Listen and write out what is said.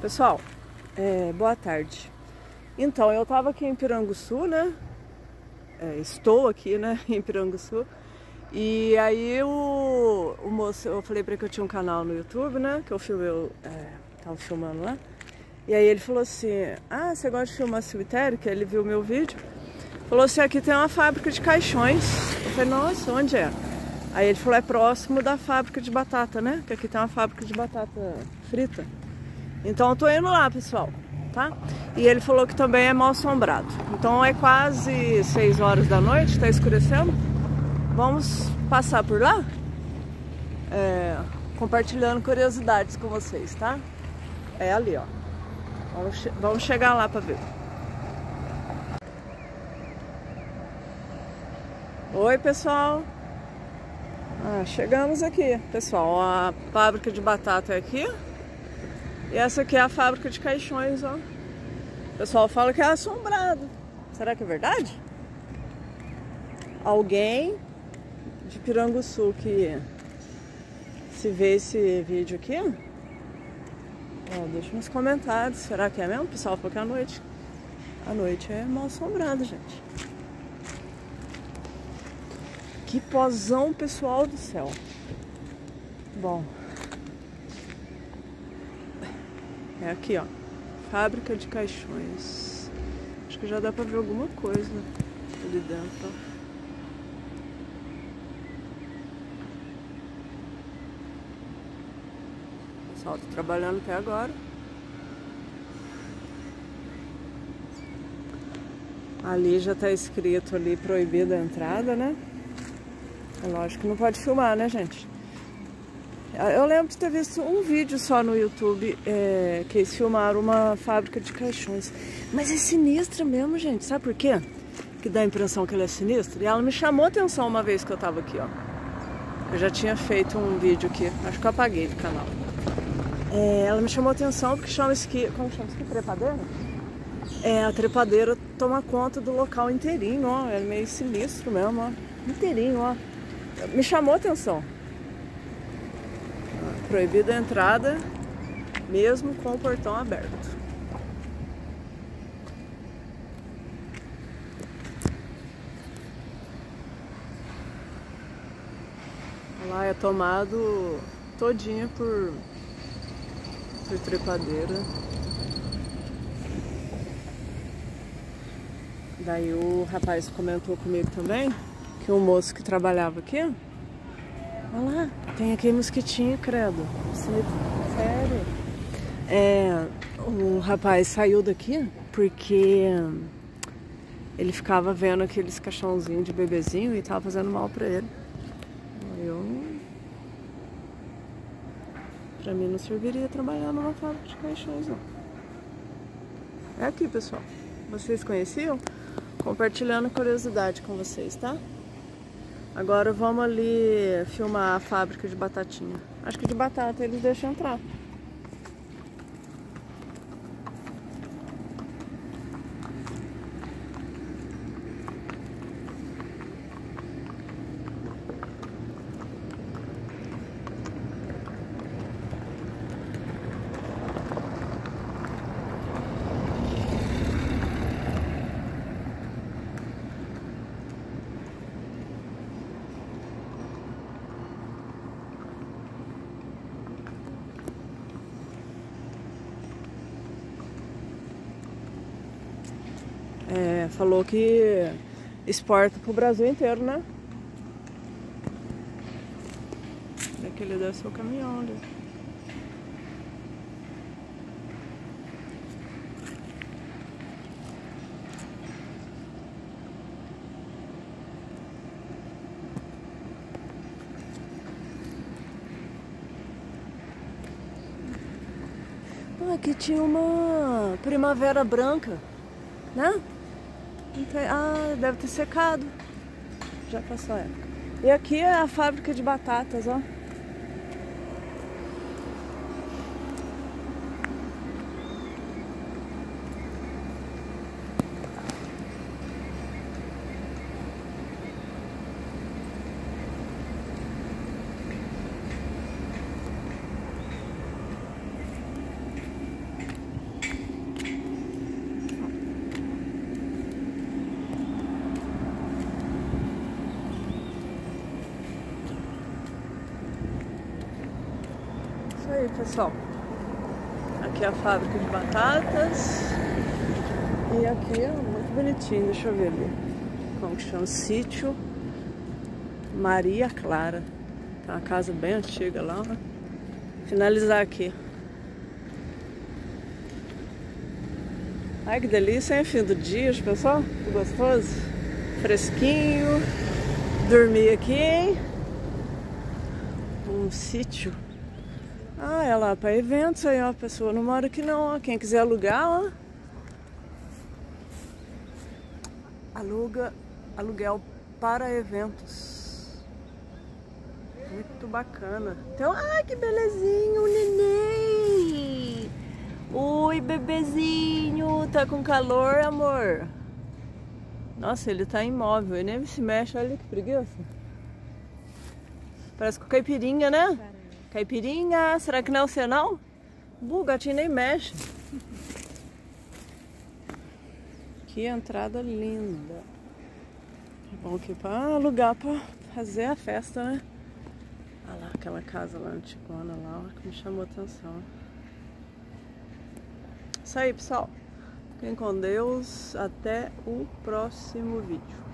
Pessoal, é, boa tarde. Então, eu tava aqui em Piranguçu, né? É, estou aqui, né, em Piranguçu. E aí o, o moço, eu falei pra ele que eu tinha um canal no YouTube, né? Que eu filmei, eu é, tava filmando lá. E aí ele falou assim, ah, você gosta de filmar cemitério? Que ele viu meu vídeo. Falou assim, aqui tem uma fábrica de caixões. Eu falei, nossa, onde é? Aí ele falou, é próximo da fábrica de batata, né? Que aqui tem uma fábrica de batata frita. Então eu tô indo lá, pessoal, tá? E ele falou que também é mal assombrado. Então é quase 6 horas da noite, tá escurecendo. Vamos passar por lá? É, compartilhando curiosidades com vocês, tá? É ali, ó. Vamos, che vamos chegar lá pra ver. Oi, pessoal. Ah, chegamos aqui, pessoal. A fábrica de batata é aqui. E essa aqui é a fábrica de caixões, ó. O pessoal fala que é assombrado. Será que é verdade? Alguém de Piranguçu que se vê esse vídeo aqui, ó, deixa nos comentários. Será que é mesmo? Pessoal falou que é à noite. A noite é mal assombrado, gente. Que pozão, pessoal do céu. Bom. É aqui, ó. Fábrica de caixões. Acho que já dá pra ver alguma coisa ali dentro, ó. Pessoal tá trabalhando até agora. Ali já tá escrito ali proibida a entrada, né? É lógico que não pode filmar, né, gente? Eu lembro de ter visto um vídeo só no YouTube é, que eles filmaram uma fábrica de caixões. Mas é sinistra mesmo, gente. Sabe por quê? Que dá a impressão que ela é sinistra. E ela me chamou atenção uma vez que eu tava aqui, ó. Eu já tinha feito um vídeo aqui. Acho que eu apaguei do canal. É, ela me chamou atenção porque chama isso aqui... Como chama isso aqui? Trepadeira? É, a trepadeira toma conta do local inteirinho, ó. É meio sinistro mesmo, ó. Inteirinho, ó. Me chamou atenção proibida a entrada, mesmo com o portão aberto. Lá é tomado todinha por, por trepadeira. Daí o rapaz comentou comigo também que o moço que trabalhava aqui Olha lá, tem aqui mosquitinho, credo. Sério. É, o rapaz saiu daqui porque ele ficava vendo aqueles caixãozinhos de bebezinho e tava fazendo mal pra ele. Eu. Pra mim não serviria trabalhar numa fábrica de caixões, não. É aqui, pessoal. Vocês conheciam? Compartilhando curiosidade com vocês, tá? Agora vamos ali filmar a fábrica de batatinha. Acho que de batata eles deixam entrar. É, falou que exporta pro Brasil inteiro, né? Aquele deve ser o caminhão ali. aqui tinha uma primavera branca, né? Ah, deve ter secado. Já passou a época. E aqui é a fábrica de batatas, ó. Aí, pessoal. Aqui é a fábrica de batatas. E aqui é muito bonitinho, deixa eu ver ali. Como que chama? Sítio Maria Clara. Tem uma casa bem antiga lá, ó. Finalizar aqui. Ai que delícia, hein? Fim do dia, pessoal. Que gostoso. Fresquinho. Dormir aqui, hein? Um sítio. Ah, é lá para eventos aí, ó. A pessoa não mora aqui não, ó. Quem quiser alugar, ó. Aluga, aluguel para eventos. Muito bacana. Então, ai que belezinho, neném. Oi, bebezinho. Tá com calor, amor? Nossa, ele tá imóvel. Ele nem se mexe. Olha que preguiça. Parece com caipirinha, né? Caramba. Caipirinha. Será que não é o seu, não? Gatinho nem mexe. Que entrada linda. É bom aqui pra alugar pra fazer a festa, né? Olha lá aquela casa lá antigona lá, que me chamou atenção. Isso aí, pessoal. Fiquem com Deus. Até o próximo vídeo.